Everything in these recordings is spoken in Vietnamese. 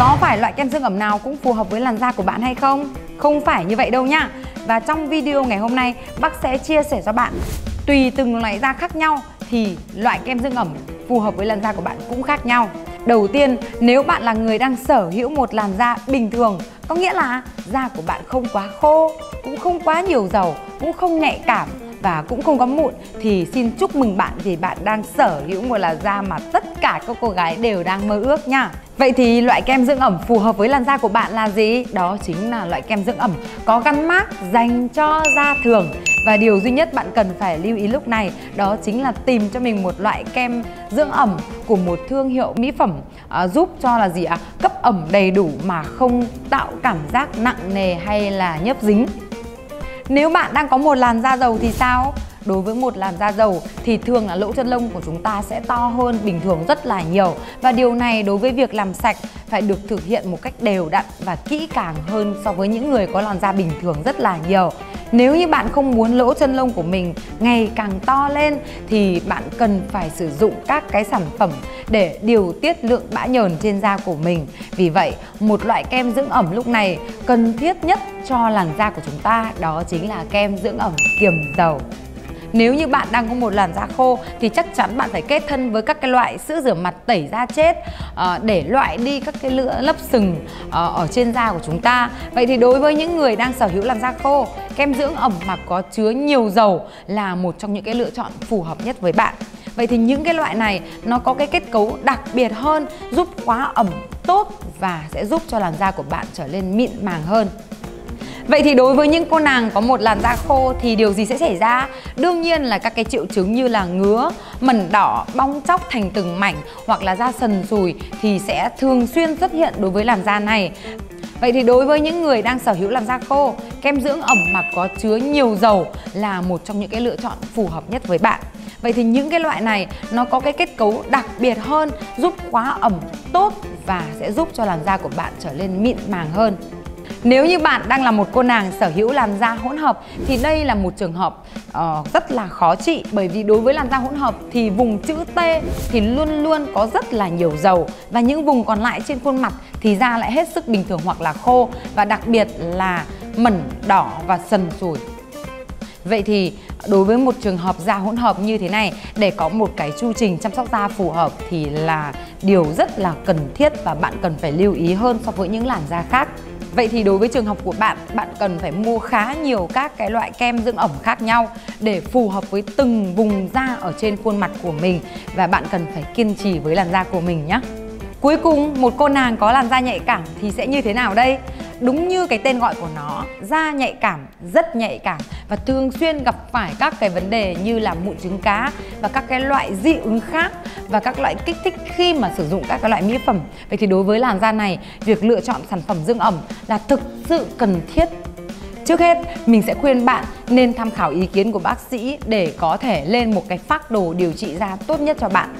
Có phải loại kem dưỡng ẩm nào cũng phù hợp với làn da của bạn hay không? Không phải như vậy đâu nhá. Và trong video ngày hôm nay, bác sẽ chia sẻ cho bạn tùy từng loại da khác nhau thì loại kem dưỡng ẩm phù hợp với làn da của bạn cũng khác nhau. Đầu tiên, nếu bạn là người đang sở hữu một làn da bình thường, có nghĩa là da của bạn không quá khô, cũng không quá nhiều dầu, cũng không nhạy cảm và cũng không có mụn thì xin chúc mừng bạn vì bạn đang sở hữu một làn da mà tất cả các cô gái đều đang mơ ước nha. Vậy thì loại kem dưỡng ẩm phù hợp với làn da của bạn là gì? Đó chính là loại kem dưỡng ẩm có gắn mát dành cho da thường và điều duy nhất bạn cần phải lưu ý lúc này đó chính là tìm cho mình một loại kem dưỡng ẩm của một thương hiệu mỹ phẩm à, giúp cho là gì ạ? À? Cấp ẩm đầy đủ mà không tạo cảm giác nặng nề hay là nhấp dính. Nếu bạn đang có một làn da dầu thì sao? Đối với một làn da dầu thì thường là lỗ chân lông của chúng ta sẽ to hơn bình thường rất là nhiều Và điều này đối với việc làm sạch phải được thực hiện một cách đều đặn và kỹ càng hơn so với những người có làn da bình thường rất là nhiều nếu như bạn không muốn lỗ chân lông của mình ngày càng to lên thì bạn cần phải sử dụng các cái sản phẩm để điều tiết lượng bã nhờn trên da của mình. Vì vậy, một loại kem dưỡng ẩm lúc này cần thiết nhất cho làn da của chúng ta đó chính là kem dưỡng ẩm kiềm dầu. Nếu như bạn đang có một làn da khô thì chắc chắn bạn phải kết thân với các cái loại sữa rửa mặt tẩy da chết uh, để loại đi các cái lửa lấp sừng uh, ở trên da của chúng ta. Vậy thì đối với những người đang sở hữu làn da khô, kem dưỡng ẩm mà có chứa nhiều dầu là một trong những cái lựa chọn phù hợp nhất với bạn. Vậy thì những cái loại này nó có cái kết cấu đặc biệt hơn, giúp khóa ẩm tốt và sẽ giúp cho làn da của bạn trở nên mịn màng hơn. Vậy thì đối với những cô nàng có một làn da khô thì điều gì sẽ xảy ra? Đương nhiên là các cái triệu chứng như là ngứa, mẩn đỏ, bong chóc thành từng mảnh hoặc là da sần sùi thì sẽ thường xuyên xuất hiện đối với làn da này. Vậy thì đối với những người đang sở hữu làn da khô, kem dưỡng ẩm mà có chứa nhiều dầu là một trong những cái lựa chọn phù hợp nhất với bạn. Vậy thì những cái loại này nó có cái kết cấu đặc biệt hơn, giúp khóa ẩm tốt và sẽ giúp cho làn da của bạn trở nên mịn màng hơn. Nếu như bạn đang là một cô nàng sở hữu làn da hỗn hợp thì đây là một trường hợp uh, rất là khó trị. Bởi vì đối với làn da hỗn hợp thì vùng chữ T thì luôn luôn có rất là nhiều dầu. Và những vùng còn lại trên khuôn mặt thì da lại hết sức bình thường hoặc là khô. Và đặc biệt là mẩn đỏ và sần sùi. Vậy thì đối với một trường hợp da hỗn hợp như thế này để có một cái chu trình chăm sóc da phù hợp thì là điều rất là cần thiết và bạn cần phải lưu ý hơn so với những làn da khác. Vậy thì đối với trường học của bạn, bạn cần phải mua khá nhiều các cái loại kem dưỡng ẩm khác nhau để phù hợp với từng vùng da ở trên khuôn mặt của mình và bạn cần phải kiên trì với làn da của mình nhé. Cuối cùng, một cô nàng có làn da nhạy cảm thì sẽ như thế nào đây? Đúng như cái tên gọi của nó, da nhạy cảm, rất nhạy cảm và thường xuyên gặp phải các cái vấn đề như là mụn trứng cá và các cái loại dị ứng khác và các loại kích thích khi mà sử dụng các cái loại mỹ phẩm. Vậy thì đối với làn da này, việc lựa chọn sản phẩm dưỡng ẩm là thực sự cần thiết Trước hết, mình sẽ khuyên bạn nên tham khảo ý kiến của bác sĩ để có thể lên một cái phác đồ điều trị da tốt nhất cho bạn.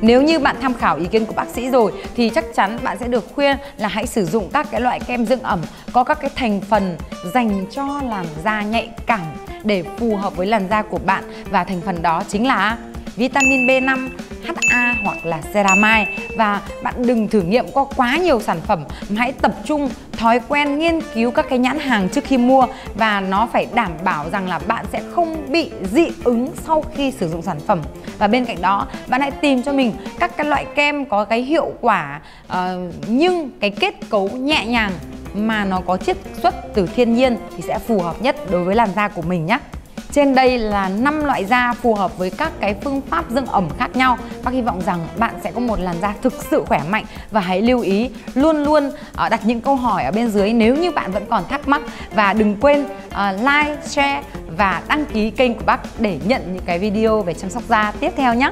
Nếu như bạn tham khảo ý kiến của bác sĩ rồi thì chắc chắn bạn sẽ được khuyên là hãy sử dụng các cái loại kem dưỡng ẩm có các cái thành phần dành cho làn da nhạy cảm để phù hợp với làn da của bạn. Và thành phần đó chính là vitamin B5, HA hoặc là ceramide. Và bạn đừng thử nghiệm qua quá nhiều sản phẩm mà hãy tập trung thói quen nghiên cứu các cái nhãn hàng trước khi mua. Và nó phải đảm bảo rằng là bạn sẽ không bị dị ứng sau khi sử dụng sản phẩm. Và bên cạnh đó bạn hãy tìm cho mình các cái loại kem có cái hiệu quả uh, nhưng cái kết cấu nhẹ nhàng mà nó có chiết xuất từ thiên nhiên thì sẽ phù hợp nhất đối với làn da của mình nhé trên đây là 5 loại da phù hợp với các cái phương pháp dưỡng ẩm khác nhau. Bác hy vọng rằng bạn sẽ có một làn da thực sự khỏe mạnh và hãy lưu ý luôn luôn ờ, đặt những câu hỏi ở bên dưới nếu như bạn vẫn còn thắc mắc và đừng quên ờ, like, share và đăng ký kênh của bác để nhận những cái video về chăm sóc da tiếp theo nhé.